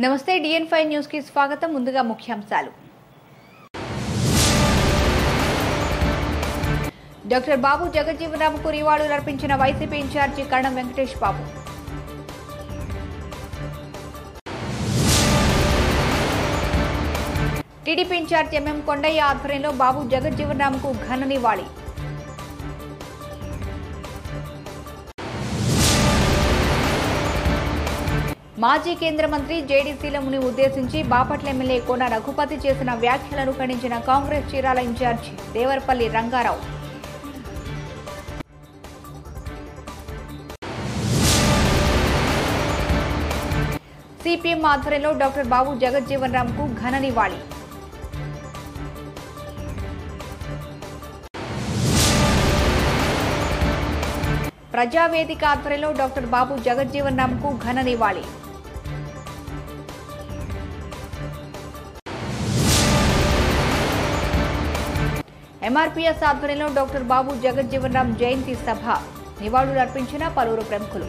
నమస్తే డిఎన్ ఫైవ్ న్యూస్కి స్వాగతం. ముందుగా ముఖ్యాంశాలు. డాక్టర్ బాబు జగజ్జీవనరావుకు రివార్డులు అర్పించిన YCP incharge Karanam Venkatesh Babu. TDP incharge MM Kondaiah ఆధ్వర్యంలో బాబు జగజ్జీవనరామ్కు ఘన నివాళి. మాజీ కేంద్ర మంత్రి జేడీసీలముని ఉద్దేశించి బాపట్ల ఎమ్మెల్యే కోన రఘుపతి చేసిన వ్యాఖ్యలను ఖండించిన కాంగ్రెస్ చీరాల ఇన్ఛార్జ్ దేవరపల్లి రంగారావు. సిపిఎం ఆధ్వర్యంలో డాక్టర్ బాబు జగజ్జీవన్ రామ్కు ఘన నివాళి. ప్రజావేదిక ఆధ్వర్యంలో డాక్టర్ బాబు జగజ్జీవన్ రామ్కు ఘన నివాళి. ఎంఆర్పీఎస్ ఆధ్వర్యంలో డాక్టర్ బాబు జగజ్జీవన్ రామ్ జయంతి సభ నివాళులు అర్పించిన పలువురు ప్రముఖులు.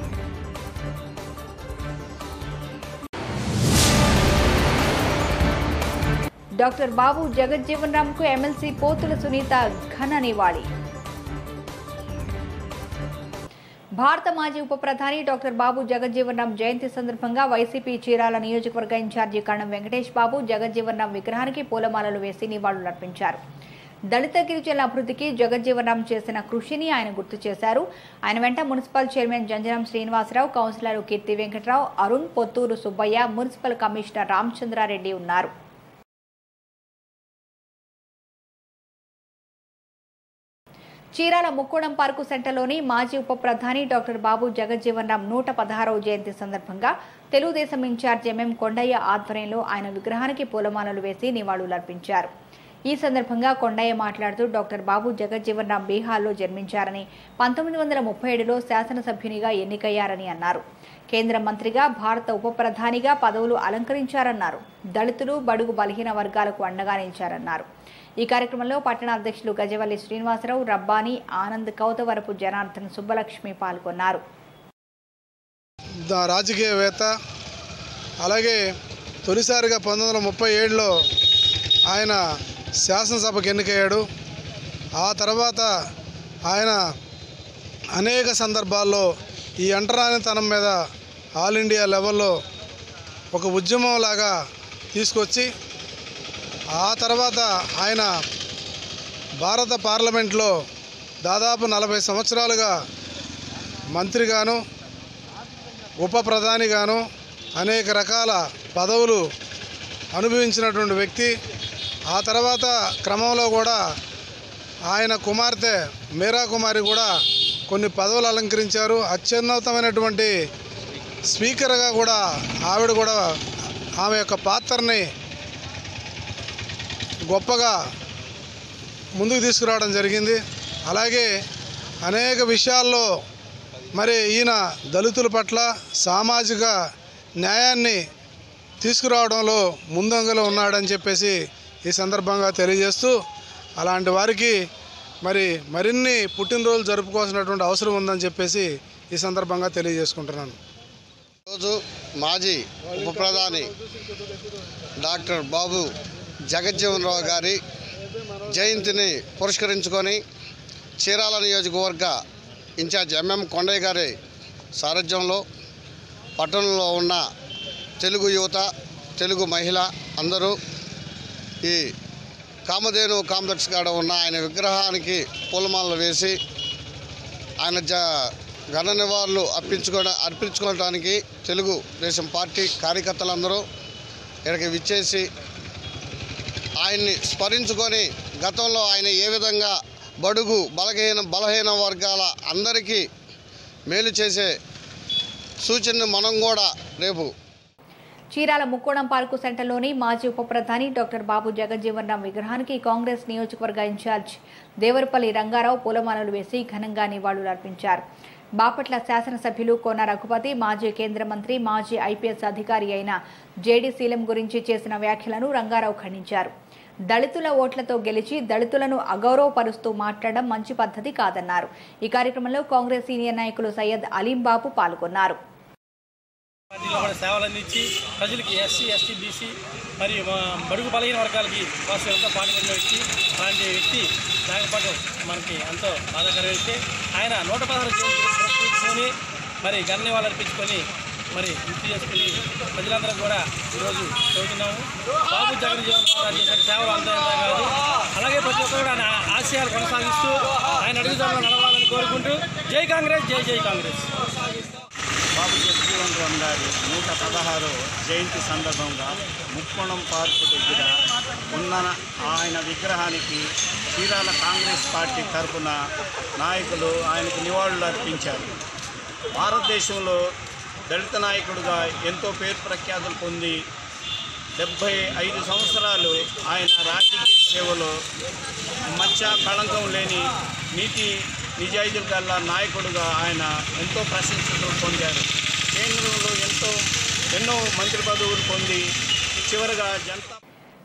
డాక్టర్ బాబు జగజ్జీవన్ రామ్కు ఎమ్మెల్సీ పోతుల సునీత ఘన నివాళి. భారత మాజీ ఉప ప్రధాని డాక్టర్ బాబు జగజ్జీవన్ రామ్ జయంతి సందర్భంగా వైసీపీ చీరాల నియోజకవర్గ ఇన్ఛార్జి కణం వెంకటేష్ బాబు జగజ్జీవన్ రామ్ విగ్రహానికి పూలమాలలు వేసి నివాళులర్పించారు. దళిత గిరిజనుల అభివృద్ధికి జగజ్జీవనం చేసిన కృషిని ఆయన గుర్తు చేశారు. ఆయన వెంట municipal chairman Janjanam Srinivasarao councillor Keerthi Venkatrao Arun Potturu Subbaiah municipal commissioner Ramachandrareddy ఉన్నారు. చీరాల ముక్కోణం పార్కు సెంటర్లోని మాజీ ఉప ప్రధాని డాక్టర్ బాబు జగజ్జీవన్ రామ్ నూట పదహారవ జయంతి సందర్భంగా తెలుగుదేశం ఇన్ఛార్జ్ ఎంఎం కొండయ్య ఆధ్వర్యంలో ఆయన విగ్రహానికి పూలమాలలు వేసి నివాళులర్పించారు. ఈ సందర్భంగా కొండయ్య మాట్లాడుతూ డాక్టర్ బాబు జగజ్జీవన్ రామ్ బీహార్లో జన్మించారని పంతొమ్మిది వందల ముప్పై ఏడులో శాసనసభ్యునిగా ఎన్నికయ్యారని అన్నారు. కేంద్ర మంత్రిగా భారత ఉప ప్రధానిగా పదవులు అలంకరించారన్నారు. దళితులు బడుగు బలహీన వర్గాలకు అండగా నిలిచారన్నారు. ఈ కార్యక్రమంలో పట్టణ అధ్యక్షులు గజవల్లి శ్రీనివాసరావు రబ్బాని ఆనంద్ కౌతవరపు జనార్దన్ సుబ్బలక్ష్మి పాల్గొన్నారు. రాజకీయవేత్త అలాగే తొలిసారిగా పంతొమ్మిది వందల ముప్పై ఏడులో ఆయన శాసనసభకు ఎన్నికయ్యాడు ఆ తర్వాత ఆయన అనేక సందర్భాల్లో ఈ అంటరానితనం మీద ఆల్ ఇండియా లెవెల్లో ఒక ఉద్యమం లాగా తీసుకొచ్చి ఆ తర్వాత ఆయన భారత పార్లమెంట్లో దాదాపు నలభై సంవత్సరాలుగా మంత్రిగాను ఉప ప్రధానిగాను అనేక రకాల పదవులు అనుభవించినటువంటి వ్యక్తి. ఆ తర్వాత క్రమంలో కూడా ఆయన కుమార్తె మీరా కుమారి కూడా కొన్ని పదవులు అలంకరించారు. అత్యున్నతమైనటువంటి స్పీకర్గా కూడా ఆవిడ కూడా ఆమె యొక్క పాత్రని గొప్పగా ముందుకు తీసుకురావడం జరిగింది. అలాగే అనేక విషయాల్లో మరి ఈయన దళితుల పట్ల సామాజిక న్యాయాన్ని తీసుకురావడంలో ముందంగలో ఉన్నాడని చెప్పేసి ఈ సందర్భంగా తెలియజేస్తూ అలాంటి వారికి మరి మరిన్ని పుట్టినరోజులు జరుపుకోవాల్సినటువంటి అవసరం ఉందని చెప్పేసి ఈ సందర్భంగా తెలియజేసుకుంటున్నాను. రోజు మాజీ ఉప ప్రధాని డాక్టర్ బాబు జగజ్జీవన్ రావు గారి జయంతిని పురస్కరించుకొని చీరాల నియోజకవర్గ ఇన్ఛార్జ్ ఎంఎం కొండయ్య గారి సారథ్యంలో పట్టణంలో ఉన్న తెలుగు యువత తెలుగు మహిళ అందరూ ఈ కామధేను కాంప్లెక్స్ కాడ ఉన్న ఆయన విగ్రహానికి పూలమాలలు వేసి ఆయన జ ఘన నివాళులు అర్పించుకోవడం అర్పించుకోవడానికి తెలుగు దేశం పార్టీ కార్యకర్తలందరూ ఇక్కడికి విచ్చేసి ఆయన్ని స్మరించుకొని గతంలో ఆయన ఏ విధంగా బడుగు బలహీన బలహీన వర్గాల అందరికీ మేలు చేసే సూచనను మనం కూడా రేపు చీరాల ముక్కోణం పార్కు సెంటర్లోని మాజీ ఉప ప్రధాని డాక్టర్ బాబు జగజ్జీవన్ రామ్ విగ్రహానికి కాంగ్రెస్ నియోజకవర్గ ఇన్ఛార్జ్ దేవరపల్లి రంగారావు పూలమాలలు వేసి ఘనంగా నివాళులర్పించారు బాపట్ల శాసనసభ్యులు కోన రఘుపతి మాజీ కేంద్ర మంత్రి మాజీ ఐపీఎస్ అధికారి అయిన జేడీ సీలం గురించి చేసిన వ్యాఖ్యలను రంగారావు ఖండించారు. దళితుల ఓట్లతో గెలిచి దళితులను అగౌరవపరుస్తూ మాట్లాడడం మంచి పద్ధతి కాదన్నారు. ఈ కార్యక్రమంలో కాంగ్రెస్ సీనియర్ నాయకులు సయ్యద్ అలీంబాబు పాల్గొన్నారు. పార్టీలో కూడా సేవలు అందించి ప్రజలకి ఎస్సీ ఎస్టీ బీసీ మరియు మా బడుగు బలహీన వర్గాలకి కోసం ఎంతో పాటుపడిన ఇచ్చి అలాంటి వ్యక్తి లేకపోవడం మనకి ఎంతో బాధాకర ఆయన నూట పదహారు జయంతి మరి గణనివాళులు అర్పించుకొని మరి గుర్తు చేసుకుని ప్రజలందరం కూడా ఈరోజు చదువుతున్నాము. బాబు జగన్ జీవన్ చేసిన సేవలు అంతా కాదు. అలాగే ప్రతి ఒక్కరు కూడా ఆయన ఆశయాలు కొనసాగిస్తూ ఆయన అడుగుదల నడవాలని కోరుకుంటూ జై కాంగ్రెస్ జై జై కాంగ్రెస్. బాబు వందల నూట పదహారు జయంతి సందర్భంగా ముక్కోణం పార్కు దగ్గర ఉన్న ఆయన విగ్రహానికి చీరాల కాంగ్రెస్ పార్టీ తరఫున నాయకులు ఆయనకు నివాళులు అర్పించారు. భారతదేశంలో దళిత నాయకుడిగా ఎంతో పేరు ప్రఖ్యాతులు పొంది డెబ్భై ఐదు సంవత్సరాలు ఆయన రాజకీయ సేవలో మచ్చ కళంకం లేని నీతి నిజాయితీలు గల నాయకుడుగా ఆయన ఎంతో ప్రశంసలు పొందారు. కేంద్రంలో ఎంతో ఎన్నో మంత్రి పదవులు పొంది చివరగా జనతా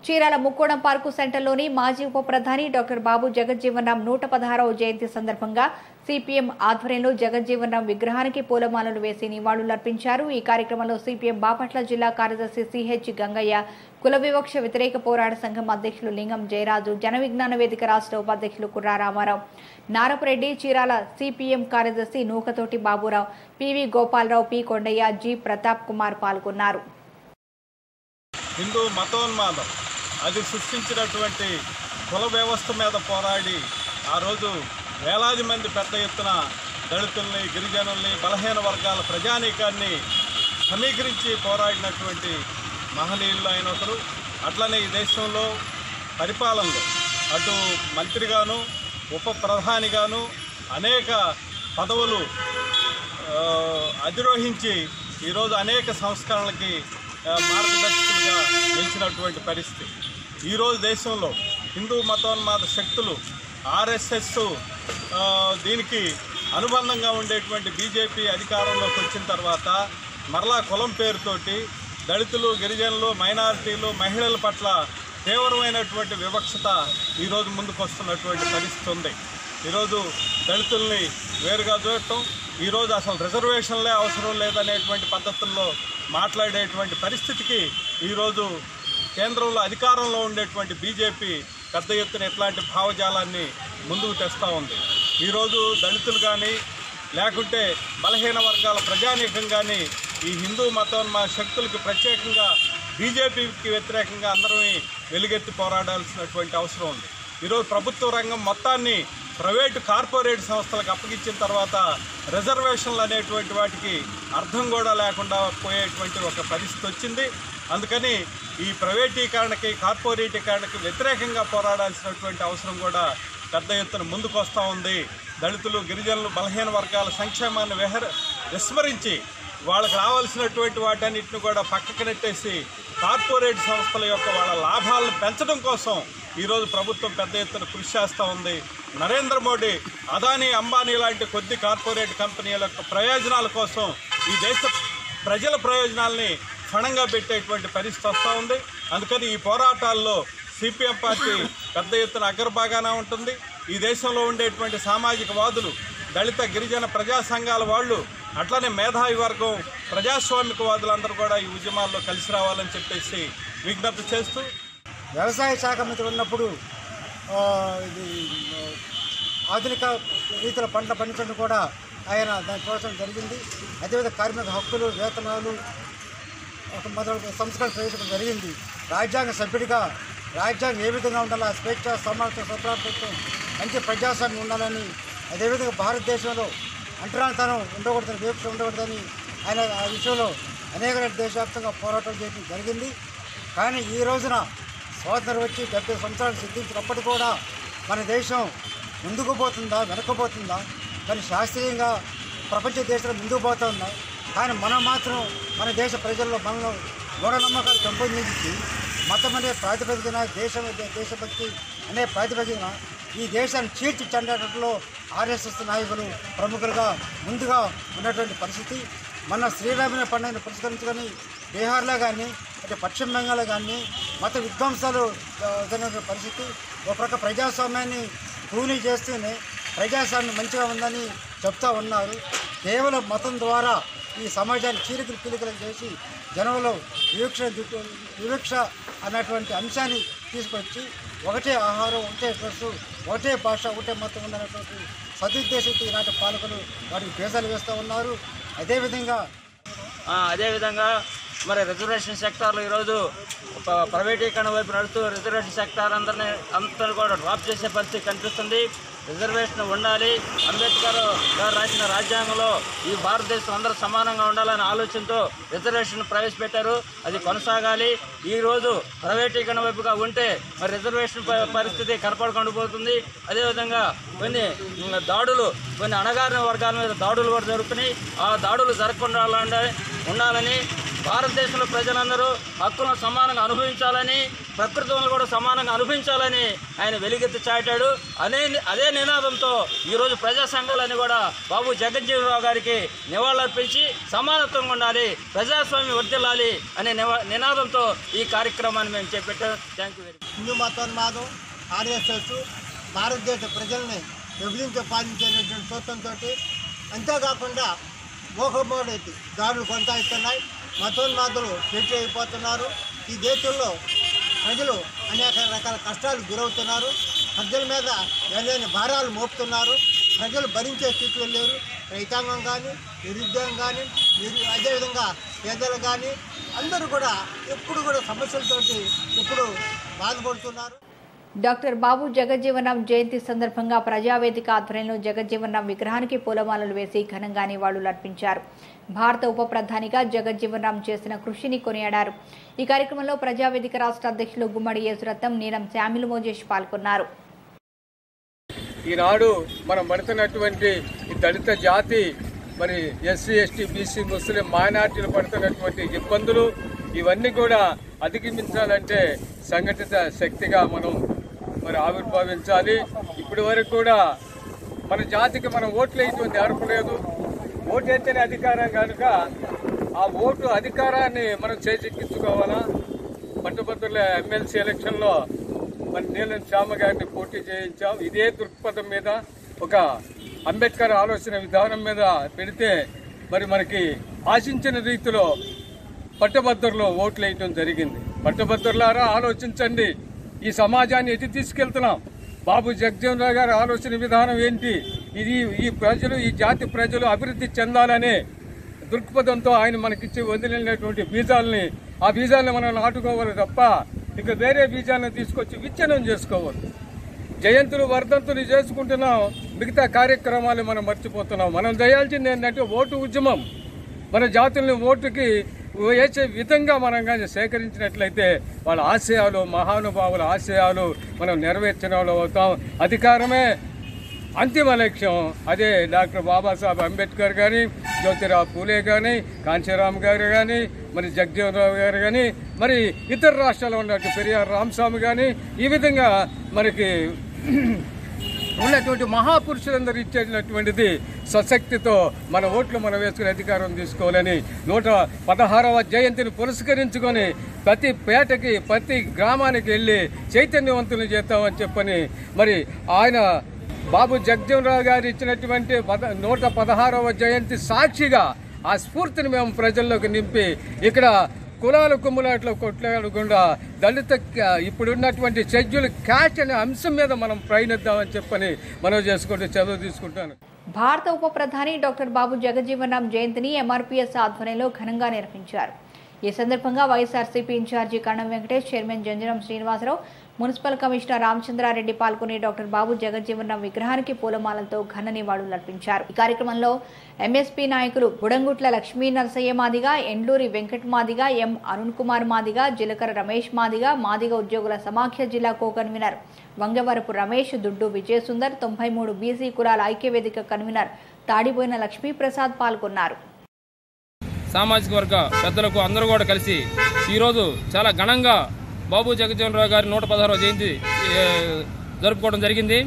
చీరాల ముక్కోడం పార్కు సెంటర్లోని మాజీ ఉప ప్రధాని డాక్టర్ బాబు జగజ్జీవన్రామ్ నూట పదహారవ జయంతి సందర్భంగా సిపిఎం ఆధ్వర్యంలో జగజ్జీవన్రామ్ విగ్రహానికి పూలమాలలు వేసి నివాళులర్పించారు. ఈ కార్యక్రమంలో సిపిఎం బాపట్ల జిల్లా కార్యదర్శి సిహెచ్ గంగయ్య కుల వివక్ష వ్యతిరేక పోరాట సంఘం అధ్యక్షులు లింగం జయరాజు జన విజ్ఞాన వేదిక రాష్ట్ర ఉపాధ్యక్షులు కుర్రా రామారావు నారపరెడ్డి చీరాల సిపిఎం కార్యదర్శి Nukatoti Baburao PV Gopalarao P Kondaiah G Pratap Kumar పాల్గొన్నారు. హిందూ మతోన్మాదం. అది సృష్టించినటువంటి కుల వ్యవస్థ మీద పోరాడి ఆ రోజు వేలాది మంది పెద్ద ఎత్తున దళితుల్ని గిరిజనుల్ని బలహీన వర్గాల ప్రజానీకాన్ని సమీకరించి పోరాడినటువంటి మహనీయుల్లో ఆయన ఒకరు. అట్లనే ఈ దేశంలో పరిపాలనలో అటు మంత్రిగాను ఉప ప్రధానిగాను అనేక పదవులు అధిరోహించి ఈరోజు అనేక సంస్కరణలకి మార్గదర్శకులుగా నిలిచినటువంటి పరిస్థితి. ఈరోజు దేశంలో హిందూ మతోన్మాద శక్తులు ఆర్ఎస్ఎస్ దీనికి అనుబంధంగా ఉండేటువంటి బీజేపీ అధికారంలోకి వచ్చిన తర్వాత మరలా కులం పేరుతోటి దళితులు గిరిజనులు మైనారిటీలు మహిళల పట్ల తీవ్రమైనటువంటి వివక్షత ఈరోజు ముందుకు వస్తున్నటువంటి పరిస్థితి ఉంది. ఈరోజు దళితుల్ని వేరుగా చూడటం ఈరోజు అసలు రిజర్వేషన్లే అవసరం లేదనేటువంటి పద్ధతుల్లో మాట్లాడేటువంటి పరిస్థితికి ఈరోజు కేంద్రంలో అధికారంలో ఉండేటువంటి బీజేపీ పెద్ద ఎత్తున ఇట్లాంటి భావజాలాన్ని ముందుకు తెస్తూ ఉంది. ఈరోజు దళితులు కానీ లేకుంటే బలహీన వర్గాల ప్రజానీకం కానీ ఈ హిందూ మతోన్మా శక్తులకు ప్రత్యేకంగా బీజేపీకి వ్యతిరేకంగా అందరం వెలుగెత్తి పోరాడాల్సినటువంటి అవసరం ఉంది. ఈరోజు ప్రభుత్వ రంగం మొత్తాన్ని ప్రైవేటు కార్పొరేట్ సంస్థలకు అప్పగించిన తర్వాత రిజర్వేషన్లు అనేటువంటి వాటికి అర్థం కూడా లేకుండా పోయేటువంటి ఒక పరిస్థితి వచ్చింది. అందుకని ఈ ప్రైవేటీకరణకి కార్పొరేటీకరణకి వ్యతిరేకంగా పోరాడాల్సినటువంటి అవసరం కూడా పెద్ద ఎత్తున ముందుకు వస్తూ ఉంది. దళితులు గిరిజనులు బలహీన వర్గాల సంక్షేమాన్ని విహర విస్మరించి వాళ్ళకి రావాల్సినటువంటి వాటన్నిటిని కూడా పక్కకి నెట్టేసి కార్పొరేట్ సంస్థల యొక్క వాళ్ళ లాభాలను పెంచడం కోసం ఈరోజు ప్రభుత్వం పెద్ద ఎత్తున కృషి చేస్తూ ఉంది. నరేంద్ర మోడీ అదానీ అంబానీ లాంటి కొద్ది కార్పొరేట్ కంపెనీల యొక్క ప్రయోజనాల కోసం ఈ దేశ ప్రజల ప్రయోజనాల్ని క్షణంగా పెట్టేటువంటి పరిస్థితి వస్తూ ఉంది. అందుకని ఈ పోరాటాల్లో సిపిఎం పార్టీ పెద్ద ఎత్తున అగ్రభాగాన ఉంటుంది. ఈ దేశంలో ఉండేటువంటి సామాజిక వాదులు దళిత గిరిజన ప్రజా సంఘాల వాళ్ళు అట్లనే మేధావి వర్గం ప్రజాస్వామిక వాదులందరూ కూడా ఈ ఉద్యమాల్లో కలిసి రావాలని చెప్పేసి విజ్ఞప్తి చేస్తూ వ్యవసాయ శాఖ మంత్రి ఉన్నప్పుడు ఇది ఆధునిక రీతిలో పంట పండించడం కూడా ఆయన దాని కోసం జరిగింది. అదేవిధంగా కార్మిక హక్కులు వేతనాలు ఒక మొదలు సంస్కరణ ప్రవేశించడం జరిగింది. రాజ్యాంగ సభ్యుడిగా రాజ్యాంగం ఏ విధంగా ఉండాలా స్వేచ్ఛ సమానత స్వతంత్రం మంచి ప్రజాస్వామ్యం ఉండాలని అదేవిధంగా భారతదేశంలో అంటరానితనం ఉండకూడదని వేపు ఉండకూడదని ఆయన ఆ విషయంలో అనేక దేశవ్యాప్తంగా పోరాటం చేయడం జరిగింది. కానీ ఈ రోజున స్వాతంత్రం వచ్చి డెబ్బై సంవత్సరాలు సిద్ధించినప్పటికీ కూడా మన దేశం ముందుకు పోతుందా వెనకపోతుందా కానీ శాస్త్రీయంగా ప్రపంచ దేశాలు ముందుకు పోతూ ఉన్నాయి కానీ మనం మాత్రం మన దేశ ప్రజల్లో మనలో మూఢనమ్మకాలు పెంపొందించి మతం అనే ప్రాతిపదికన దేశం దేశభక్తి అనే ప్రాతిపదికన ఈ దేశాన్ని చీర్చి చెండేటట్లో ఆర్ఎస్ఎస్ నాయకులు ప్రముఖులుగా ముందుగా ఉన్నటువంటి పరిస్థితి. మన శ్రీరామిన పండుగను పురస్కరించుకొని బీహార్లో కానీ అంటే పశ్చిమ బెంగాల్లో కానీ మత విధ్వంసాలు జరిగిన పరిస్థితి. ఒక ప్రక్క ప్రజాస్వామ్యాన్ని కూనీ చేస్తూనే ప్రజాస్వామ్యం మంచిగా ఉందని చెప్తా ఉన్నారు. కేవలం మతం ద్వారా ఈ సమాజాన్ని చీలికలు పీలికలు చేసి జనంలో వివక్ష వివక్ష అన్నటువంటి అంశాన్ని తీసుకొచ్చి ఒకటే ఆహారం ఒకటే డ్రెస్సు ఒకటే భాష ఒకటే మతం ఉన్నటువంటి సదుద్దేశంతో ఈనాటి పాలకులు వారికి పేసాలు వేస్తూ ఉన్నారు. అదేవిధంగా అదేవిధంగా మరి రిజర్వేషన్ సెక్టార్లు ఈరోజు ప్రైవేటీకరణ వైపు నడుస్తూ రిజర్వేషన్ సెక్టార్ అందరినీ అందరూ కూడా డ్రాప్ చేసే పరిస్థితి కనిపిస్తుంది. రిజర్వేషన్ ఉండాలి. అంబేద్కర్ గారు రాసిన రాజ్యాంగంలో ఈ భారతదేశం అందరూ సమానంగా ఉండాలనే ఆలోచనతో రిజర్వేషన్ ప్రవేశపెట్టారు. అది కొనసాగాలి. ఈరోజు ప్రైవేటీకరణ వైపుగా ఉంటే మరి రిజర్వేషన్ పరిస్థితి కనపడకుండా పోతుంది. అదేవిధంగా కొన్ని దాడులు కొన్ని అణగారిన వర్గాల మీద దాడులు కూడా జరుగుతున్నాయి. ఆ దాడులు జరగకుండా ఉండాలని భారతదేశంలో ప్రజలందరూ హక్కులను సమానంగా అనుభవించాలని ప్రకృతిని కూడా సమానంగా అనుభవించాలని ఆయన వెలుగెత్తి చాటాడు. అదే అదే నినాదంతో ఈరోజు ప్రజా సంఘాలన్నీ కూడా బాబు జగజ్జీవనరావు గారికి నివాళులర్పించి సమానత్వంగా ఉండాలి ప్రజాస్వామ్యం వర్దిల్లాలి అనే నివా- నినాదంతో ఈ కార్యక్రమాన్ని మేము చేపట్టాం. Thank you very much Hindu మతోన్మాదం RSS భారతదేశ ప్రజల్ని విభజించి పాలించేటువంటి సూత్రంతో అంతేకాకుండా మోహమోడైతే దాడులు కొనసాగిస్తున్నాయి. మతోన్మాదులు పెట్టి అయిపోతున్నారు. ఈ దేశంలో ప్రజలు అనేక రకాల కష్టాలు గురవుతున్నారు. ప్రజల మీద ఏదైనా భారాలు మోపుతున్నారు. ప్రజలు భరించే స్థితిలో లేరు. రైతాంగం కానీ నిరుద్యోగం కానీ నిరు అదేవిధంగా పేదలు కానీ అందరూ కూడా ఎప్పుడు కూడా సమస్యలతోటి ఇప్పుడు బాధపడుతున్నారు. డాక్టర్ బాబు జగజ్జీవనం జయంతి సందర్భంగా ప్రజావేదిక ఆధ్వర్యంలో జగజ్జీవనం విగ్రహానికి పూలమాలలు వేసి ఘనంగా నివాళులు అర్పించారు. భారత ఉప ప్రధానిగా జగజ్జీవనం చేసిన కృషిని కొనియాడారు. ఈ కార్యక్రమంలో ప్రజావేదిక రాష్ట్ర అధ్యక్షులు గుమ్మడి యేసురత్నం నీలం శామిల్ మోజేష్ పాల్గొన్నారు. ఈనాడు మనం పడుతున్నటువంటి దళిత జాతి మరి ఎస్సీ ఎస్టీ బీసీ ముస్లిం మైనార్టీలు పడుతున్నటువంటి ఇబ్బందులు ఇవన్నీ కూడా అధిగమించాలంటే సంఘటిత శక్తిగా మనం మరి ఆవిర్భావించాలి. ఇప్పటి వరకు కూడా మన జాతికి మనం ఓట్లు వేయటువంటి అర్హత లేదు ఓటు అయితేనే అధికారం కనుక ఆ ఓటు అధికారాన్ని మనం చేజిక్కించుకోవాలా? పట్టుభద్రుల ఎమ్మెల్సీ ఎలక్షన్లో మరి నీలం శ్యామ గారిని పోటీ చేయించాం. ఇదే దృక్పథం మీద ఒక అంబేద్కర్ ఆలోచన విధానం మీద పెడితే మరి మనకి ఆశించిన రీతిలో పట్టభద్రులు ఓట్లు వేయటం జరిగింది. పట్టభద్రులారా ఆలోచించండి. ఈ సమాజాన్ని ఎటు తీసుకెళ్తున్నాం. బాబు జగజీవన్ రావు గారి ఆలోచన విధానం ఏంటి? ఇది ఈ ప్రజలు ఈ జాతి ప్రజలు అభివృద్ధి చెందాలనే దృక్పథంతో ఆయన మనకిచ్చి వదిలినటువంటి బీజాలని ఆ బీజాలను మనం నాటుకోవాలి తప్ప ఇక వేరే బీజాలను తీసుకొచ్చి విచ్ఛిన్నం చేసుకోవాలి. జయంతులు వర్ధంతులు చేసుకుంటున్నాం. మిగతా కార్యక్రమాలు మనం మర్చిపోతున్నాం. మనం చేయాల్సింది ఏంటంటే ఓటు ఉద్యమం. మన జాతుల్ని ఓటుకి వేసే విధంగా మనం కానీ సేకరించినట్లయితే వాళ్ళ ఆశయాలు మహానుభావుల ఆశయాలు మనం నెరవేర్చిన వాళ్ళు అవుతాం అధికారమే అంతిమ లక్ష్యం. అదే డాక్టర్ బాబాసాహెబ్ అంబేద్కర్ కానీ జ్యోతిరావు పూలే కానీ కాంచీరామ్ గారు కానీ మరి జగజీవనరావు గారు కానీ మరి ఇతర రాష్ట్రాల్లో ఉన్నట్టు పెరియార్ రామస్వామి కానీ ఈ విధంగా మనకి ఉన్నటువంటి మహాపురుషులందరూ ఇచ్చేటటువంటిది సశక్తితో మన ఓట్లు మనం వేసుకునే అధికారం తీసుకోవాలని నూట పదహారవ జయంతిని పురస్కరించుకొని ప్రతి పేటకి ప్రతి గ్రామానికి వెళ్ళి చైతన్యవంతులు చేద్దామని చెప్పని మరి ఆయన బాబు జగజీవనరావు గారు ఇచ్చినటువంటి పద నూట పదహారవ జయంతి సాక్షిగా ఆ స్ఫూర్తిని మేము ప్రజల్లోకి నింపి ఇక్కడ కులాల కుమ్ములాట్లో కొట్లాడకుండా దళిత ఇప్పుడున్నటువంటి షెడ్యూల్ క్యాష్ అనే అంశం మీద మనం ప్రయాణిద్దామని చెప్పని మనం చేసుకుంటూ చదువు తీసుకుంటాను. భారత ఉప ప్రధాని డాక్టర్ బాబు జగజ్జీవన్రామ్ జయంతిని ఎంఆర్పీఎస్ ఆధ్వర్యంలో ఘనంగా నిర్వహించారు. ఈ సందర్భంగా YSRCP incharge Karanam Venkatesh chairman Janjanam Srinivasarao municipal commissioner Ramachandrareddy పాల్గొని డాక్టర్ బాబు జగజ్జీవనరాం విగ్రహానికి పూలమాలతో ఘన నివాళులు అర్పించారు. ఈ కార్యక్రమంలో ఎంఎస్పీ నాయకులు బుడంగుట్ల లక్ష్మీ నరసయ్య మాదిగా ఎండూరి వెంకట్ మాదిగా ఎం అరుణ్ కుమార్ మాదిగా జిలకర రమేష్ మాదిగా మాదిగ ఉద్యోగుల సమాఖ్య జిల్లా కో కన్వీనర్ వంగవరపు రమేష్ దుడ్డు విజయసుందర్ తొంభై మూడు బీసీ కులాల ఐక్యవేదిక కన్వీనర్ తాడిపోయిన లక్ష్మీప్రసాద్ పాల్గొన్నారు. సామాజిక వర్గ పెద్దలకు అందరూ కూడా కలిసి ఈరోజు చాలా ఘనంగా బాబు జగజ్జీవనరావు గారి నూట పదహారవ జయంతి జరుపుకోవడం జరిగింది.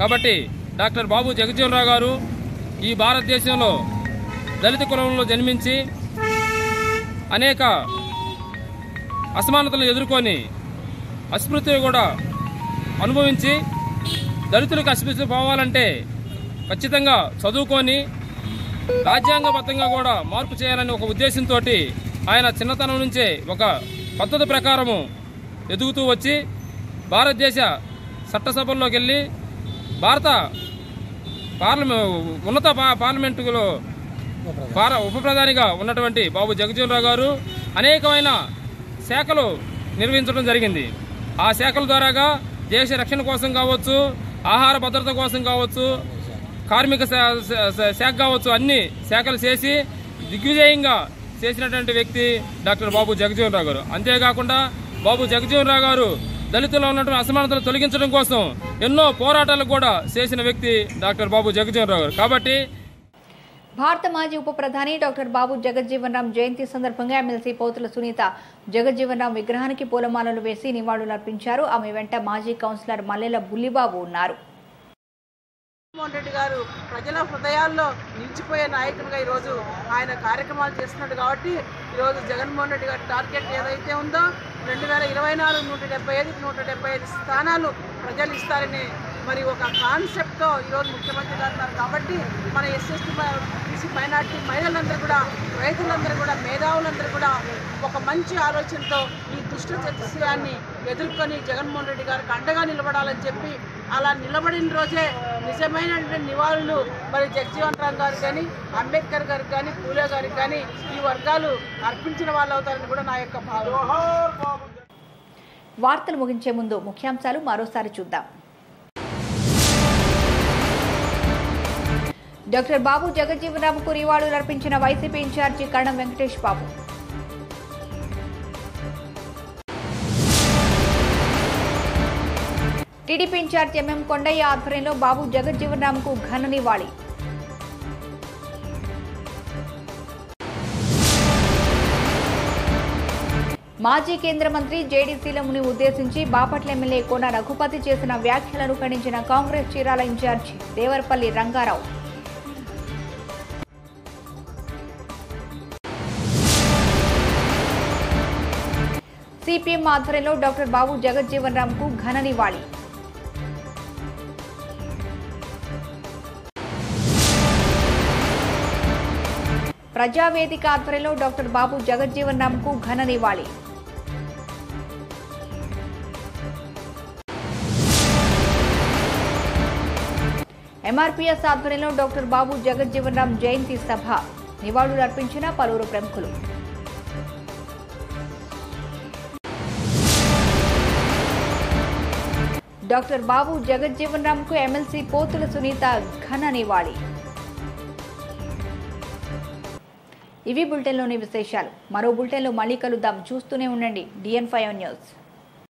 కాబట్టి డాక్టర్ బాబు జగజ్జీవనరావు గారు ఈ భారతదేశంలో దళిత కులంలో జన్మించి అనేక అసమానతలను ఎదుర్కొని అస్మృతిని కూడా అనుభవించి దళితులకు అస్మృతి పోవాలంటే ఖచ్చితంగా చదువుకొని రాజ్యాంగబద్ధంగా కూడా మార్పు చేయాలని ఒక ఉద్దేశంతో ఆయన చిన్నతనం నుంచే ఒక పద్ధతి ప్రకారము ఎదుగుతూ వచ్చి భారతదేశ చట్టసభల్లోకి వెళ్ళి భారత పార్లమె ఉన్నత పా- పార్లమెంటులో భార ఉప ప్రధానిగా ఉన్నటువంటి బాబు జగజీవనరావు గారు అనేకమైన శాఖలు నిర్వహించడం జరిగింది. ఆ శాఖల ద్వారాగా దేశ రక్షణ కోసం కావచ్చు ఆహార భద్రత కోసం కావచ్చు కార్మిక శా- శా- శాఖ కావచ్చు అన్ని శాఖలు చేసి దిగ్విజయంగా చేసినటువంటి వ్యక్తి డాక్టర్ బాబు జగజీవనరావు గారు. అంతేకాకుండా బాబు జగజీవనరావు గారు దళితుల్లో ఉన్నటువంటి అసమానతలు తొలగించడం కోసం ఎన్నో పోరాటాలు కూడా చేసిన వ్యక్తి డాక్టర్ బాబు జగజీవనరావు గారు. కాబట్టి భారత మాజీ ఉప ప్రధాని డాక్టర్ బాబు జగజ్జీవన్ రామ్ జయంతి సందర్భంగా ఎమ్మెల్సీ పోతుల సునీత జగజ్జీవన్ రామ్ విగ్రహానికి పూలమాలలు వేసి నివాళులర్పించారు. ఆమె వెంట మాజీ కౌన్సిలర్ మల్లెల బుల్లిబాబు ఉన్నారు. జగన్మోహన్ రెడ్డి గారు ప్రజల హృదయాల్లో నిలిచిపోయే నాయకునిగా ఈరోజు ఆయన కార్యక్రమాలు చేస్తున్నాడు కాబట్టి ఈరోజు జగన్మోహన్ రెడ్డి గారి టార్గెట్ ఏదైతే ఉందో రెండు వేల ఇరవై నాలుగు నూట డెబ్బై ఐదు నూట డెబ్బై ఐదు స్థానాలు ప్రజలు ఇస్తారని మరి ఒక కాన్సెప్ట్తో ఈరోజు ముఖ్యమంత్రి గారు ఉన్నారు కాబట్టి మన ఎస్ఎస్టీ బీసీ మైనార్టీ మహిళలందరూ కూడా రైతులందరూ కూడా మేధావులందరూ కూడా ఒక మంచి ఆలోచనతో ఈ దుష్ట చతుర్యాన్ని ఎదుర్కొని జగన్మోహన్ రెడ్డి గారికి అండగా నిలబడాలని చెప్పి అలా నిలబడిన రోజే నిజమైనటువంటి నివాళులు మరి జగ్జీవన్ రామ్ గారు కానీ అంబేద్కర్ గారికి కానీ పూలే గారికి కానీ ఈ వర్గాలు అర్పించిన వాళ్ళు అవుతారని కూడా నా యొక్క భావం వార్తలు ముగించే ముందు ముఖ్యాంశాలు మరోసారి చూద్దాం. డాక్టర్ బాబు జగజ్జీవనరామ్కు నివాళులు అర్పించిన YCP incharge Karanam Venkatesh Babu. TDP incharge MM Kondaiah ఆధ్వర్యంలో బాబు జగజ్జీవనరామ్కు ఘన నివాళి. మాజీ కేంద్ర మంత్రి జేడీసీలముని ఉద్దేశించి బాపట్ల ఎమ్మెల్యే కోన రఘుపతి చేసిన వ్యాఖ్యలను ఖండించిన కాంగ్రెస్ చీరాల ఇన్ఛార్జి దేవరపల్లి రంగారావు. సిపిఎం ఆధ్వర్యంలో డాక్టర్ బాబు జగజ్జీవన్ రామ్కు ఘన నివాళి. ప్రజావేదిక ఆధ్వర్యంలో డాక్టర్ బాబు జగజ్జీవన్ రామ్కు ఘన నివాళి. ఎంఆర్పీఎస్ ఆధ్వర్యంలో డాక్టర్ బాబు జగజ్జీవన్ రామ్ జయంతి సభ. నివాళులు అర్పించిన పలువురు ప్రముఖులు. డాక్టర్ బాబు జగజ్జీవన్ రామ్కు ఎమ్మెల్సీ పోతుల సునీత ఘన నివాళి. ఇవి బులెటిన్లోని విశేషాలు. మరో బులెటిన్లో మళ్ళీ కలుద్దాం. చూస్తూనే ఉండండి. DN five news.